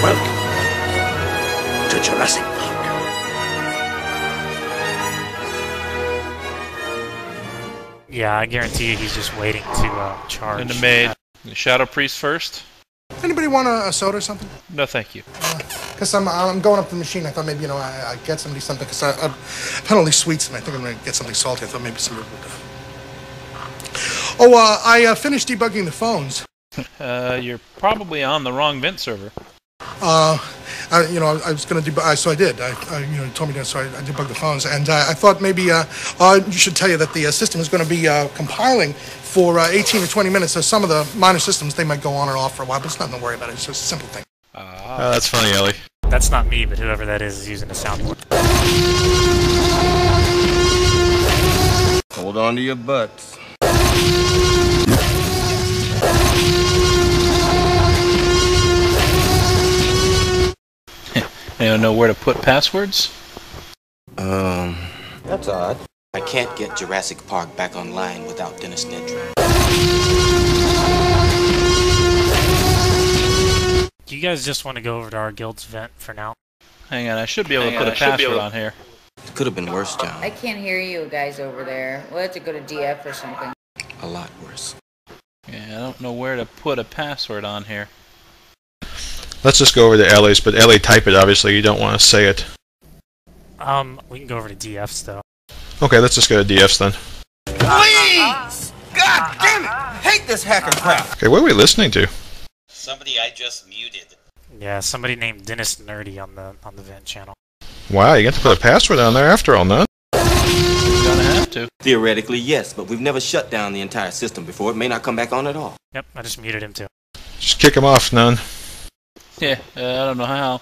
Welcome to Jurassic Park. Yeah, I guarantee you he's just waiting to uh, charge. And the maid. The Shadow Priest first? Anybody want a, a soda or something? No, thank you. Because I'm, I'm going up the machine. I thought maybe, you know, I, I'd get somebody something. Because I've had all these sweets, and I think I'm going to get something salty. I thought maybe somebody would. Uh... Oh, uh, I uh, finished debugging the phones. Uh, you're probably on the wrong vent server. Uh, I, you know, I, I was going to debug, so I did. I, I, you know, told me that, so I, I debugged the phones, and uh, I thought maybe uh, uh, you should tell you that the uh, system is going to be uh, compiling for uh, 18 to 20 minutes. So some of the minor systems they might go on and off for a while, but it's nothing to worry about. It's just a simple thing. Oh, that's funny, Ellie. That's not me, but whoever that is is using a soundboard. Hold on to your butts. You don't know where to put passwords? Um, that's odd. I can't get Jurassic Park back online without Dennis Nedry. Do you guys just want to go over to our guild's vent for now? Hang on, I should be able Hang to put on, a I password able- on here. It could have been worse, John. I can't hear you guys over there. We'll have to go to DF or something. A lot worse. Yeah, I don't know where to put a password on here. Let's just go over to LAs, but LA type it. Obviously, you don't want to say it. Um, we can go over to DF's though. Okay, let's just go to DFs then. Please! God damn it! Hate this hacking crap! Okay, what are we listening to? Somebody I just muted. Yeah, somebody named Dennis Nerdy on the on the vent channel. Wow, you get to put a password on there after all, none? Gonna have to. Theoretically, yes, but we've never shut down the entire system before. It may not come back on at all. Yep, I just muted him too. Just kick him off, none. Yeah, uh, I don't know how.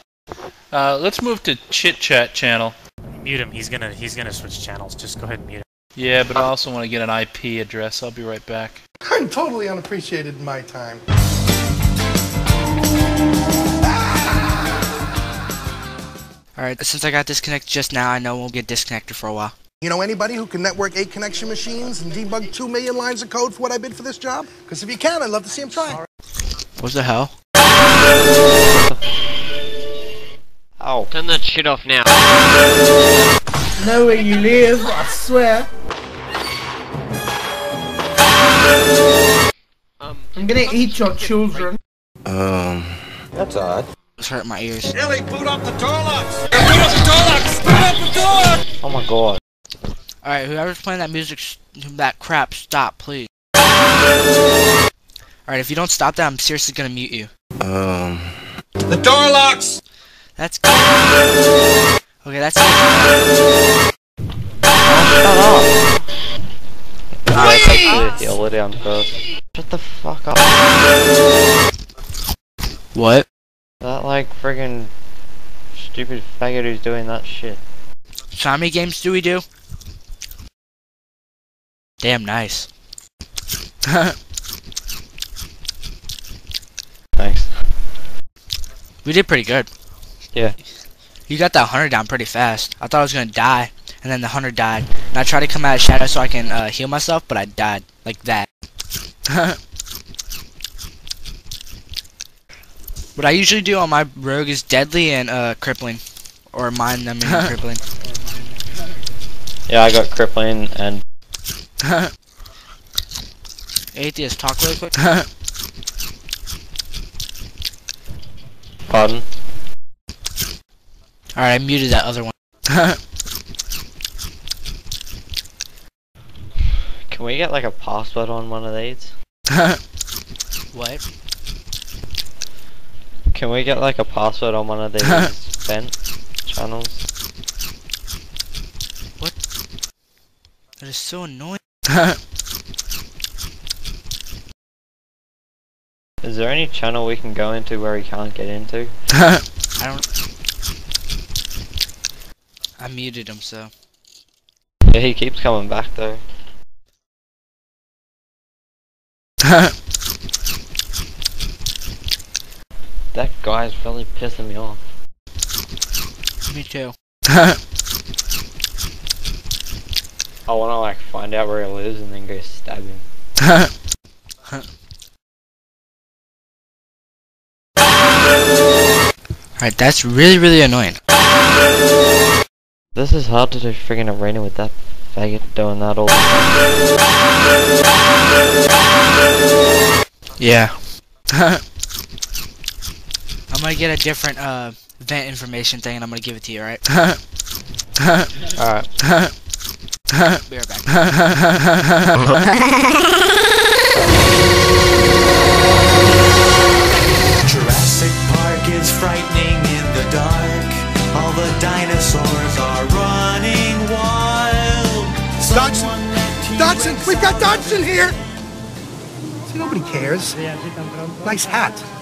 Uh, let's move to Chit Chat channel. Mute him. He's gonna he's gonna switch channels. Just go ahead and mute him. Yeah, but I also want to get an IP address. I'll be right back. I'm totally unappreciated in my time. Alright, since I got disconnected just now, I know we'll get disconnected for a while. You know anybody who can network eight connection machines and debug two million lines of code for what I bid for this job? Because if you can, I'd love to see him try. What the hell? Oh. Turn that shit off now. Know where you live, I swear. I'm gonna eat your children. Um, that's odd. It's hurting my ears. Ellie, boot up the door locks! Boot up the door locks! Boot up the door! Oh my god. Alright, whoever's playing that music, sh- that crap, stop, please. Alright, if you don't stop that, I'm seriously gonna mute you. Um, the door locks! That's good. Okay, that's it. Please! The other down first. Shut the fuck up. What? That like friggin' stupid faggot who's doing that shit. So how many games do we do? Damn nice. Thanks. we did pretty good. Yeah. You got that 100 down pretty fast. I thought I was gonna die, and then the 100 died. And I tried to come out of shadow so I can uh, heal myself, but I died. Like that. what I usually do on my rogue is deadly and uh, crippling. Or mine them and crippling. Yeah, I got crippling and Atheist, talk really quick. pardon. Alright, I muted that other one. Can we get like a password on one of these? what? Can we get like a password on one of these vent channels? What? That is so annoying. Is there any channel we can go into where we can't get into? I don't. I muted him, so. Yeah, he keeps coming back though. That guy's really pissing me off. Me too. I wanna like find out where he lives and then go stab him. Alright, that's really, really annoying. This is hard to do friggin' arena with that faggot doing that all Yeah. I'm gonna get a different uh vent information thing and I'm gonna give it to you, alright? Alright. Be right back. dinosaurs are running wild. Dodson! Dodson! We've got Dodson here! See, nobody cares. Nice hat.